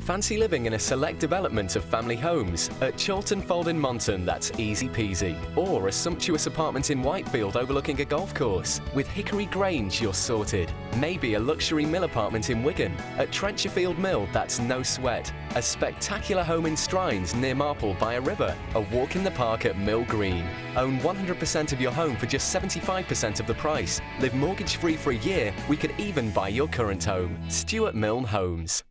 Fancy living in a select development of family homes? At Chorlton Fold in Monton, that's easy peasy. Or a sumptuous apartment in Whitefield overlooking a golf course. With Hickory Grange, you're sorted. Maybe a luxury mill apartment in Wigan. At Trencherfield Mill, that's no sweat. A spectacular home in Strines near Marple by a river. A walk in the park at Mill Green. Own 100% of your home for just 75% of the price. Live mortgage free for a year. We could even buy your current home. Stewart Milne Homes.